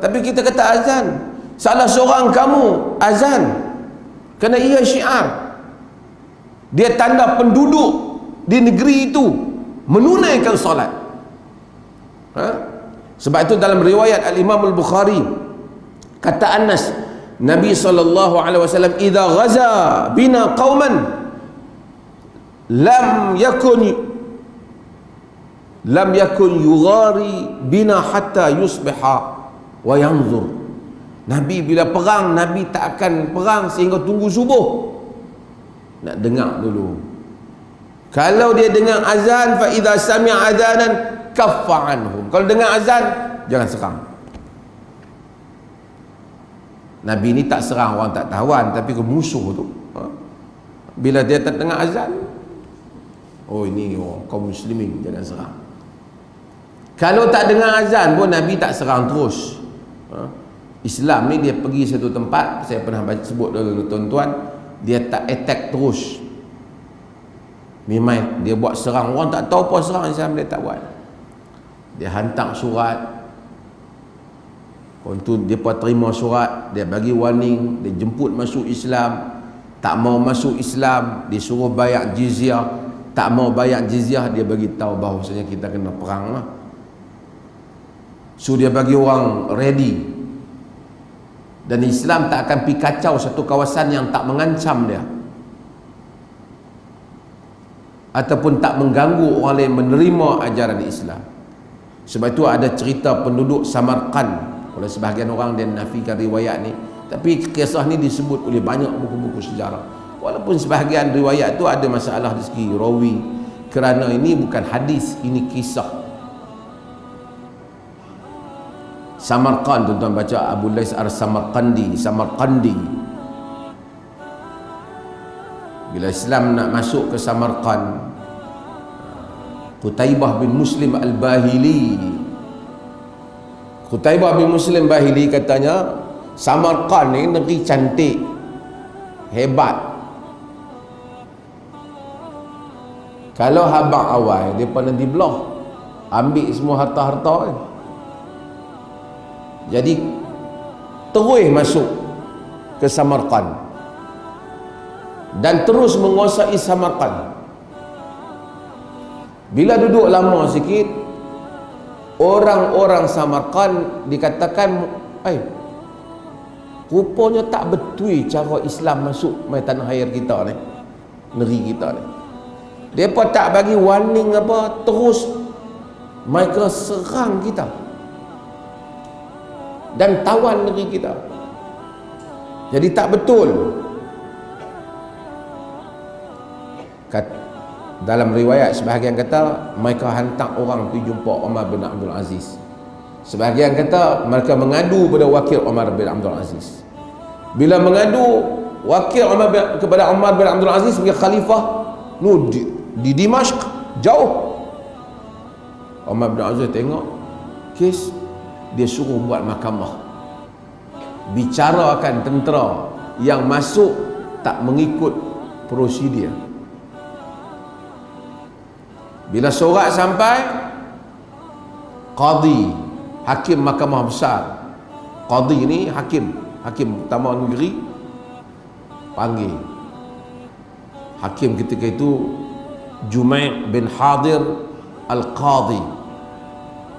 tapi kita kata azan. Salah seorang kamu azan. Kerana ia syiar. Dia tanda penduduk di negeri itu menunaikan solat. Ha? sebab itu dalam riwayat al-imam al-bukhari kata Anas Nabi SAW idha ghaza bina qawman lam yakun lam yakun yughari bina hatta yusbiha wa yanzur. Nabi bila perang Nabi tak akan perang sehingga tunggu subuh. Nak dengar dulu. Kalau dia dengar azan fa idza sami'a adzanan kaffa anhum. Kalau dengar azan jangan serang. Nabi ni tak serang orang tak tawan tapi ke musuh tu. Ha? bila dia tak dengar azan oh ini oh, kaum muslimin jangan serang. Kalau tak dengar azan pun Nabi tak serang terus? Islam ni dia pergi satu tempat saya pernah sebut dulu tuan-tuan dia tak attack terus. Memang dia buat serang. Orang tak tahu apa serang Islam dia tak buat. Dia hantar surat. Untuk dia pun terima surat dia bagi warning dia jemput masuk Islam. Tak mau masuk Islam dia suruh bayar jizyah. Tak mau bayar jizyah dia bagi tahu bahawasanya kita kena perang lah so dia bagi orang ready. Dan Islam tak akan pi kacau satu kawasan yang tak mengancam dia. Ataupun tak mengganggu orang lain menerima ajaran Islam. Sebab itu ada cerita penduduk Samarkand. Oleh sebahagian orang dia nafikan riwayat ni. Tapi kisah ni disebut oleh banyak buku-buku sejarah. Walaupun sebahagian riwayat tu ada masalah di segi rawi. Kerana ini bukan hadis ini kisah Samarkand tuan-tuan baca Abu Lais Ar-Samarkandi Samarkandi bila Islam nak masuk ke Samarkand Qutaibah bin Muslim Al-Bahili. Qutaibah bin Muslim Bahili katanya Samarkand ni negeri cantik hebat. Kalau habang awal dia pernah di blok ambil semua harta-harta kan jadi terus masuk ke Samarkand. Dan terus menguasai Samarkand. Bila duduk lama sikit orang-orang Samarkand dikatakan eh rupanya tak betul cara Islam masuk mai tanah air kita ni negeri kita ni. Depa tak bagi warning apa terus mereka serang kita dan tawan negeri kita. Jadi tak betul. Kat, dalam riwayat sebahagian kata mereka hantar orang pergi jumpa Umar bin Abdul Aziz. Sebahagian kata mereka mengadu kepada wakil Umar bin Abdul Aziz. Bila mengadu wakil Umar bin, kepada Umar bin Abdul Aziz sebagai khalifah nu di, di Dimashq jauh. Umar bin Abdul Aziz tengok kes dia suruh buat mahkamah. Bicarakan tentera yang masuk tak mengikut prosedur. Bila surat sampai qadi hakim mahkamah besar. Qadi ni hakim hakim utama negeri panggil. Hakim ketika itu Jumai bin Hadir Al-Qadi.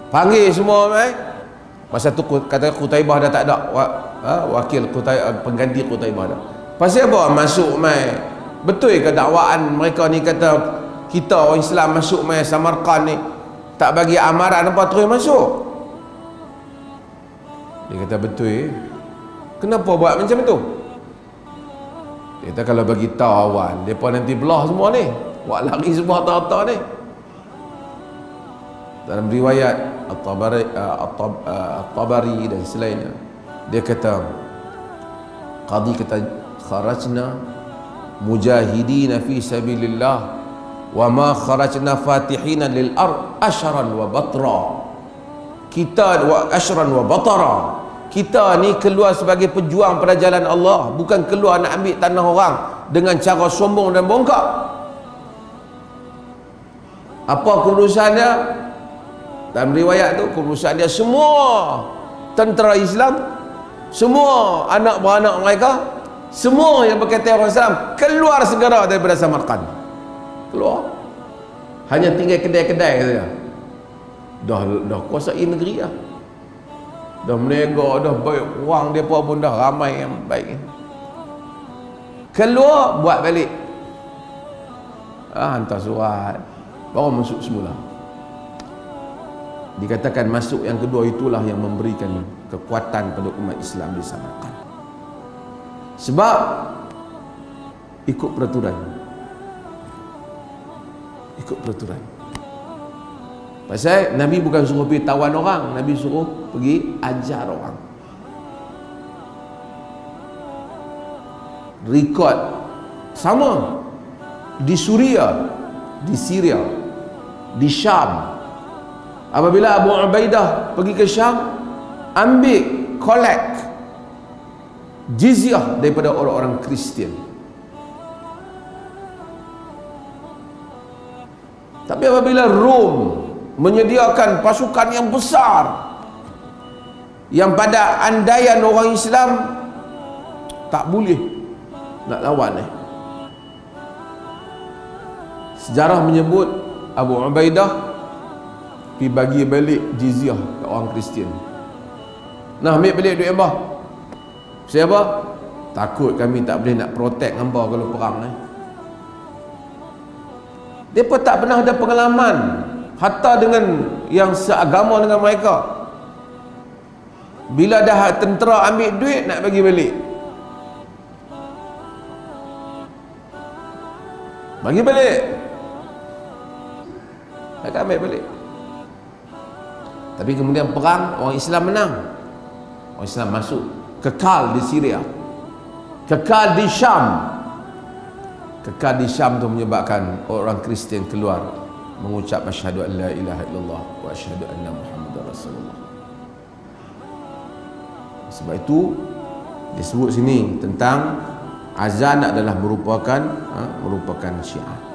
Panggil semua baik Masa tu kata Qutaibah dah tak ada ha, wakil Qutaibah, pengganti Qutaibah dah. Pasal apa masuk mai? Betul ke dakwaan mereka ni kata kita orang Islam masuk mai Samarkand ni tak bagi amaran apa terus masuk? Dia kata betul. Kenapa buat macam tu? Dia kata kalau bagi tahu awal, depa nanti belah semua ni. Buat lari semua harta-harta ni. Dalam riwayat At-Tabari uh, At-Tabari uh, dan selainnya dia kata qadi kata kharajna mujahidina fi sabilillah wa ma kharajna fatihina lil ard ashran wa batra. Kita wa ashran wa batara. Kita ni keluar sebagai pejuang pada jalan Allah bukan keluar nak ambil tanah orang dengan cara sombong dan bongkak. Apa kerusakannya dalam riwayat tu kerusakan dia semua tentera Islam semua anak beranak mereka semua yang berkaitan orang Islam keluar segera daripada Samarkand. Keluar. Hanya tinggal kedai-kedai saja dah dah kuasai negeri lah. Dah menega dah baik wang dia pun dah ramai yang baik. Keluar buat balik. Ah, hantar surat. Baru masuk semula dikatakan masuk yang kedua itulah yang memberikan kekuatan pada umat Islam di Samarkand sebab ikut peraturan. Ikut peraturan. Pasal Nabi bukan suruh pergi tawan orang Nabi suruh pergi ajar orang. Rekod sama. Di Suria di Syria di Syam apabila Abu Ubaidah pergi ke Syam ambil collect jizyah daripada orang-orang Kristian tapi apabila Rom menyediakan pasukan yang besar yang pada andaian orang Islam tak boleh nak lawan eh. sejarah menyebut Abu Ubaidah pergi bagi balik jizyah ke orang Kristian nah ambil balik duit apa Siapa? Takut kami tak boleh nak protect hamba kalau perang eh. Pun tak pernah ada pengalaman hatta dengan yang seagama dengan mereka. Bila dah tentera ambil duit nak bagi balik. Bagi balik. Tak ambil balik. Tapi kemudian perang orang Islam menang. Orang Islam masuk. Kekal di Syria. Kekal di Syam. Kekal di Syam tu menyebabkan orang Kristian keluar mengucap asyhadu an la ilaha illallah wa asyhadu anna muhammadar rasulullah. Sebab itu disebut sini tentang azan adalah merupakan ha, merupakan syiar